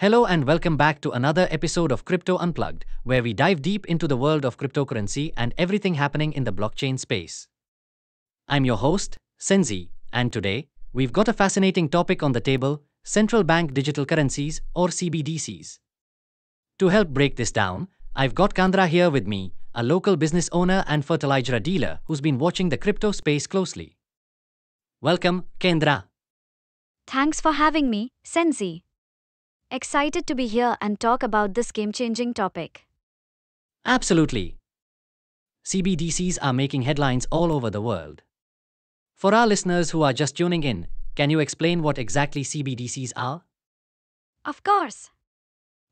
Hello and welcome back to another episode of Crypto Unplugged, where we dive deep into the world of cryptocurrency and everything happening in the blockchain space. I'm your host, Senzi, and today, we've got a fascinating topic on the table central bank digital currencies, or CBDCs. To help break this down, I've got Kandra here with me, a local business owner and fertilizer dealer who's been watching the crypto space closely. Welcome, Kendra. Thanks for having me, Senzi. Excited to be here and talk about this game changing topic. Absolutely. CBDCs are making headlines all over the world. For our listeners who are just tuning in, can you explain what exactly CBDCs are? Of course.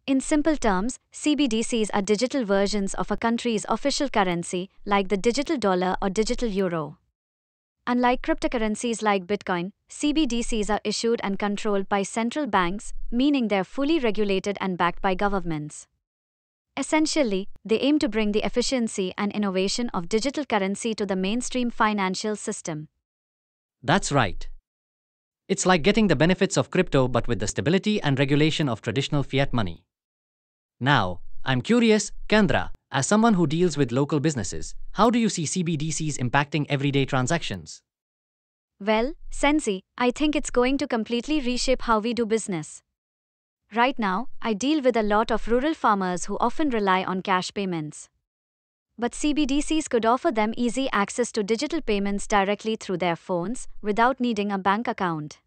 In simple terms, CBDCs are digital versions of a country's official currency, like the digital dollar or digital euro. Unlike cryptocurrencies like Bitcoin, CBDCs are issued and controlled by central banks, meaning they're fully regulated and backed by governments. Essentially, they aim to bring the efficiency and innovation of digital currency to the mainstream financial system. That's right. It's like getting the benefits of crypto but with the stability and regulation of traditional fiat money. Now, I'm curious, Kendra, as someone who deals with local businesses, how do you see CBDCs impacting everyday transactions? Well, Senzi, I think it's going to completely reshape how we do business. Right now, I deal with a lot of rural farmers who often rely on cash payments. But CBDCs could offer them easy access to digital payments directly through their phones without needing a bank account.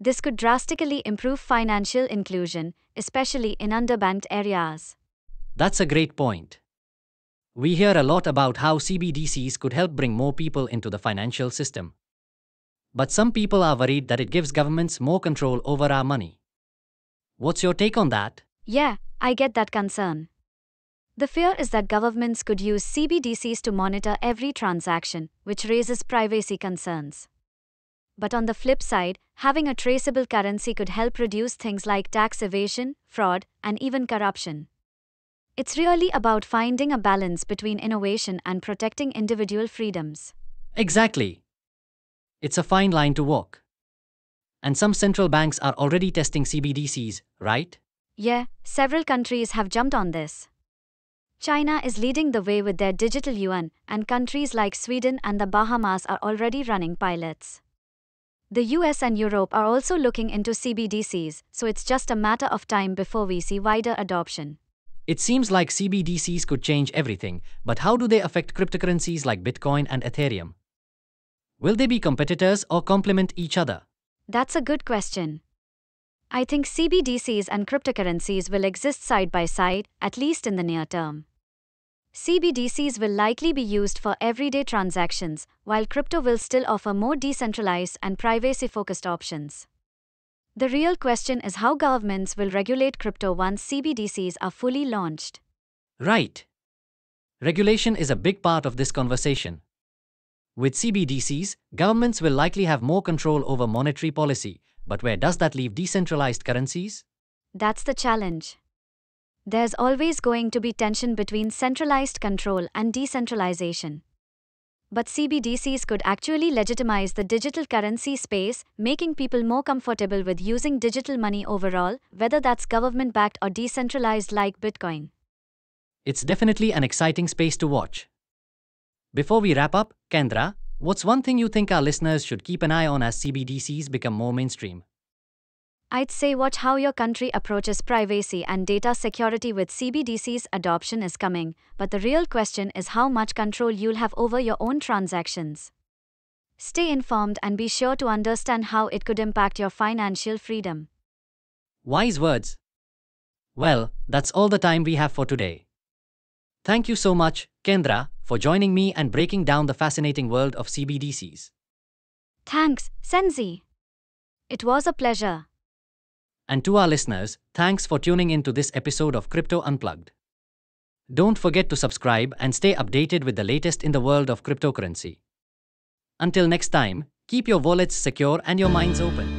This could drastically improve financial inclusion, especially in underbanked areas. That's a great point. We hear a lot about how CBDCs could help bring more people into the financial system. But some people are worried that it gives governments more control over our money. What's your take on that? Yeah, I get that concern. The fear is that governments could use CBDCs to monitor every transaction, which raises privacy concerns. But on the flip side, having a traceable currency could help reduce things like tax evasion, fraud, and even corruption. It's really about finding a balance between innovation and protecting individual freedoms. Exactly. It's a fine line to walk. And some central banks are already testing CBDCs, right? Yeah, several countries have jumped on this. China is leading the way with their digital yuan, and countries like Sweden and the Bahamas are already running pilots. The US and Europe are also looking into CBDCs, so it's just a matter of time before we see wider adoption. It seems like CBDCs could change everything, but how do they affect cryptocurrencies like Bitcoin and Ethereum? Will they be competitors or complement each other? That's a good question. I think CBDCs and cryptocurrencies will exist side by side, at least in the near term. CBDCs will likely be used for everyday transactions, while crypto will still offer more decentralized and privacy focused options. The real question is how governments will regulate crypto once CBDCs are fully launched. Right. Regulation is a big part of this conversation. With CBDCs, governments will likely have more control over monetary policy, but where does that leave decentralized currencies? That's the challenge. There's always going to be tension between centralized control and decentralization. But CBDCs could actually legitimize the digital currency space, making people more comfortable with using digital money overall, whether that's government backed or decentralized like Bitcoin. It's definitely an exciting space to watch. Before we wrap up, Kendra, what's one thing you think our listeners should keep an eye on as CBDCs become more mainstream? I'd say watch how your country approaches privacy and data security with CBDC's adoption is coming, but the real question is how much control you'll have over your own transactions. Stay informed and be sure to understand how it could impact your financial freedom. Wise words. Well, that's all the time we have for today. Thank you so much, Kendra, for joining me and breaking down the fascinating world of CBDCs. Thanks, Senzi. It was a pleasure. And to our listeners, thanks for tuning in to this episode of Crypto Unplugged. Don't forget to subscribe and stay updated with the latest in the world of cryptocurrency. Until next time, keep your wallets secure and your minds open.